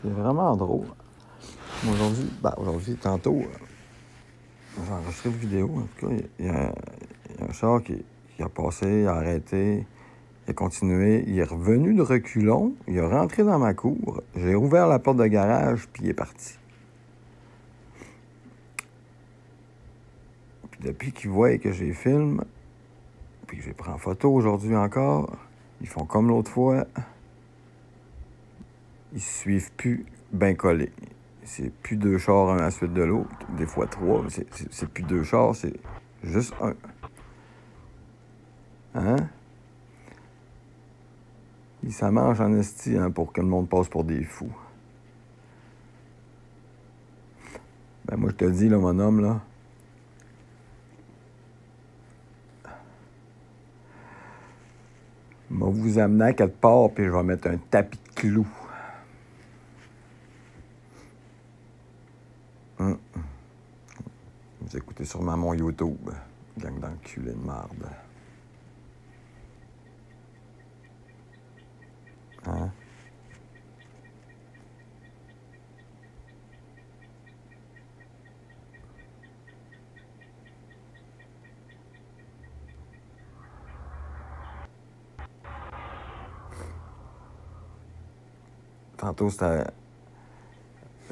C'est vraiment drôle. Aujourd'hui, ben aujourd'hui, tantôt, euh, j'ai enregistré une vidéo. En tout cas, il y, a, un char qui, a passé, il a arrêté, il a continué. Il est revenu de reculons, il est rentré dans ma cour. J'ai ouvert la porte de garage, puis il est parti. Puis depuis qu'ils voient que j'ai filme, puis que j'ai pris en photo aujourd'hui encore, ils font comme l'autre fois. Ils se suivent plus bien collés. C'est plus deux chars un à la suite de l'autre, des fois trois. c'est- plus deux chars, c'est juste un. Hein? Ils ça mange en esti hein, pour que le monde passe pour des fous. Ben moi je te dis là, mon homme là. Je vais vous amener à quelque part puis je vais mettre un tapis de clous. Sûrement mon YouTube. Gang d'enculés de marde. Hein? Tantôt, c'était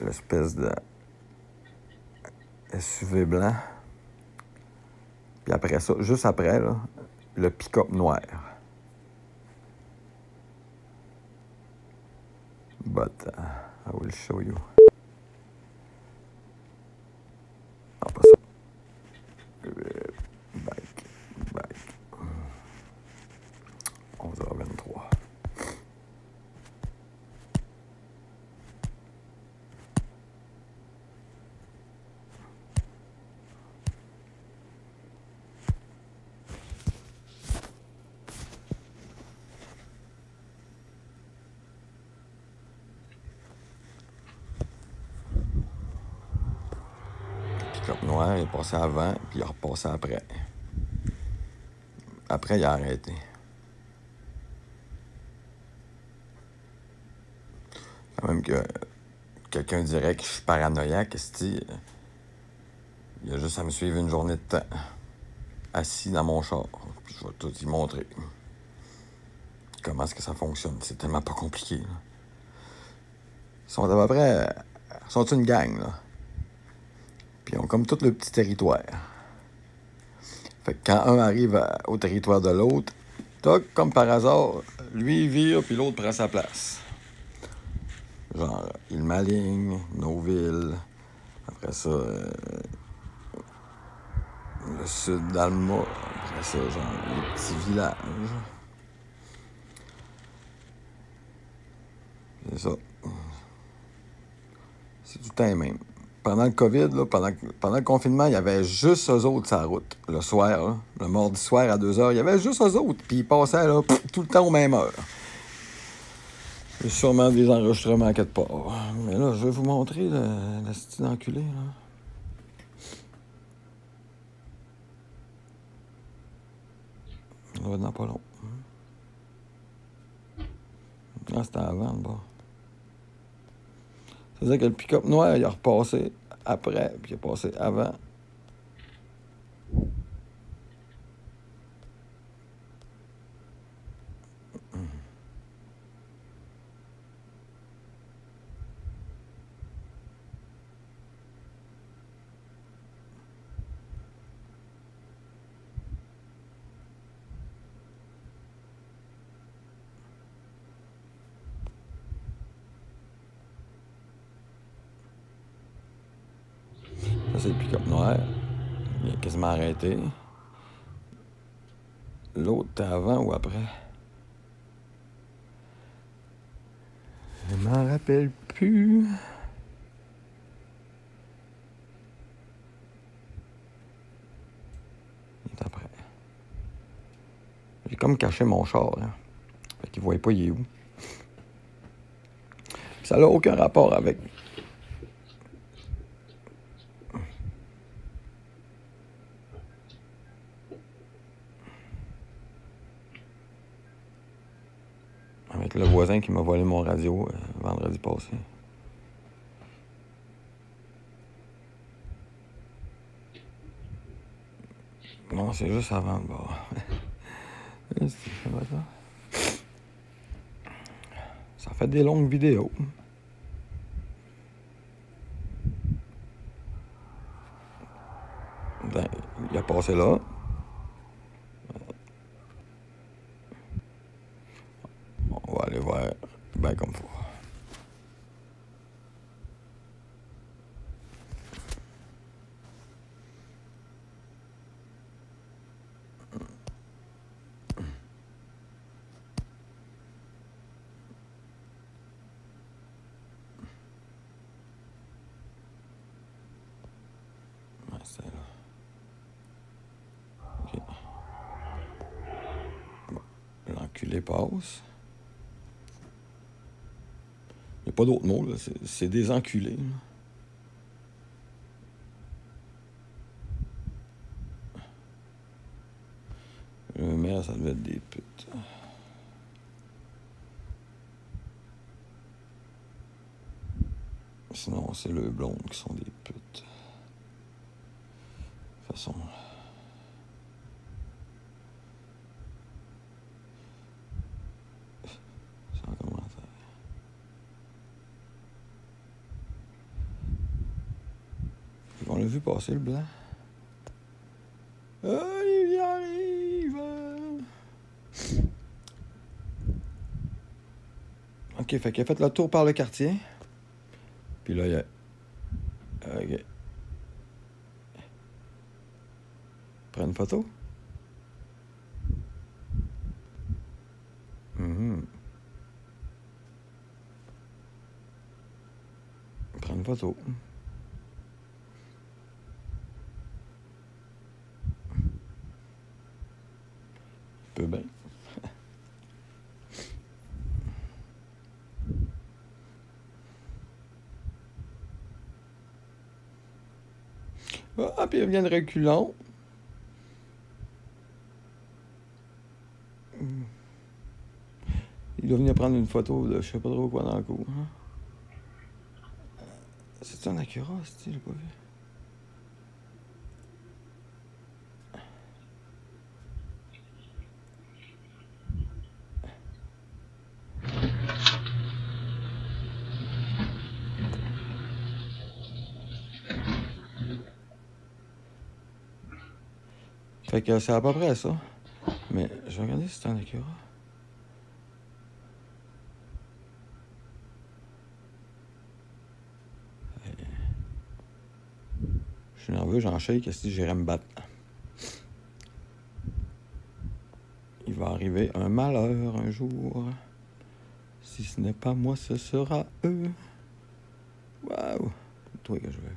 l'espèce de SUV blanc. Puis après ça, juste après, là, le pick-up noir. But uh, I will show you. Ah, pas ça. Euh, Bike, bike. 11h23. Le pick-up il est passé avant, puis il est repassé après. Après, il a arrêté. Quand même que quelqu'un dirait que je suis paranoïaque, il y a juste à me suivre une journée de temps. Assis dans mon char. Puis je vais tout y montrer. Comment est-ce que ça fonctionne? C'est tellement pas compliqué. Ils sont à peu près. Ils sont une gang, là. Puis ils ont comme tout le petit territoire. Fait que quand un arrive au territoire de l'autre, toc, comme par hasard, lui vire, puis l'autre prend sa place. Genre, il maligne, nos villes. Après ça, euh, le sud d'Alma. Après ça, genre, les petits villages. C'est ça. C'est tout le temps les mêmes. Pendant le COVID, là, pendant, pendant le confinement, il y avait juste eux autres sur la route. Le soir, là, le mardi soir à 2 heures, il y avait juste eux autres. Puis ils passaient là, tout le temps aux mêmes heures. A sûrement des enregistrements quelque part. Mais là, je vais vous montrer la style enculé. Là. Ça va dans pas long. Ah, c'était avant, le bas. C'est-à-dire que le pick-up noir, il a repassé après, puis il a passé avant. C'est le pick-up noir. Il a quasiment arrêté. L'autre, avant ou après? Je m'en rappelle plus. Après. J'ai comme caché mon char. Hein. Fait qu'il voyait pas il est où. Ça n'a aucun rapport avec qui m'a volé mon radio euh, vendredi passé. Non, c'est juste avant le bar. ça? Fait des longues vidéos. Ben, il a passé là. Voir ben comme faut. Passe. Il n'y a pas d'autre mot. C'est- des enculés. Le maire, ça devait être des putes. Sinon, c'est le blond qui sont des putes. De toute façon. Sans commentaire. On l'a vu passer le blanc? Ok, fait qu'il a fait le tour par le quartier. Puis là, il y a. Prends une photo. Mhm. Prends une photo. Peut bien. Ah, puis il revient de reculons. Il doit venir prendre une photo de je sais pas trop quoi dans le cours. Hein? C'est un Acura, c'est j'ai pas vu. Fait que c'est à peu près ça. Mais je vais regarder si c'est un Acura. Je suis nerveux, j'en shake, si j'irais me battre? Il va arriver un malheur un jour. Si ce n'est pas moi, ce sera eux. Waouh! Toi que je veux?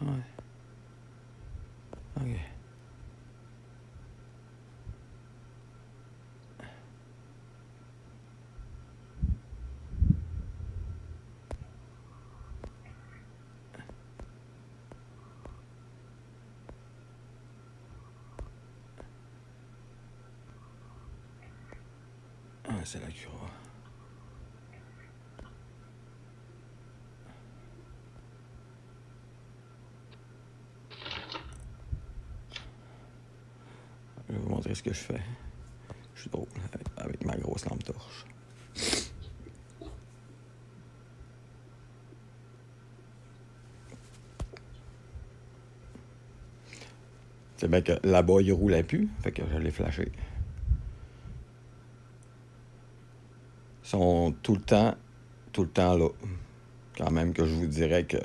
Ouais. Ok. C'est la cure. Je vais vous montrer ce que je fais. Je suis drôle avec, avec ma grosse lampe torche. C'est bien que là-bas, il roulait plus, fait que je l'ai flashé. Sont tout le temps, tout le temps là. Quand même que je vous dirais que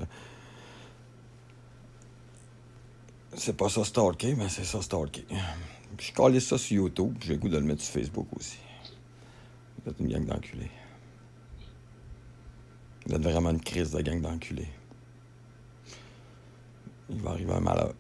c'est pas ça stalker, mais c'est ça stalker. Puis je calais ça sur YouTube, j'ai le goût de le mettre sur Facebook aussi. Vous êtes une gang d'enculés. Vous êtes vraiment une crise de gang d'enculés. Il va arriver un malheur.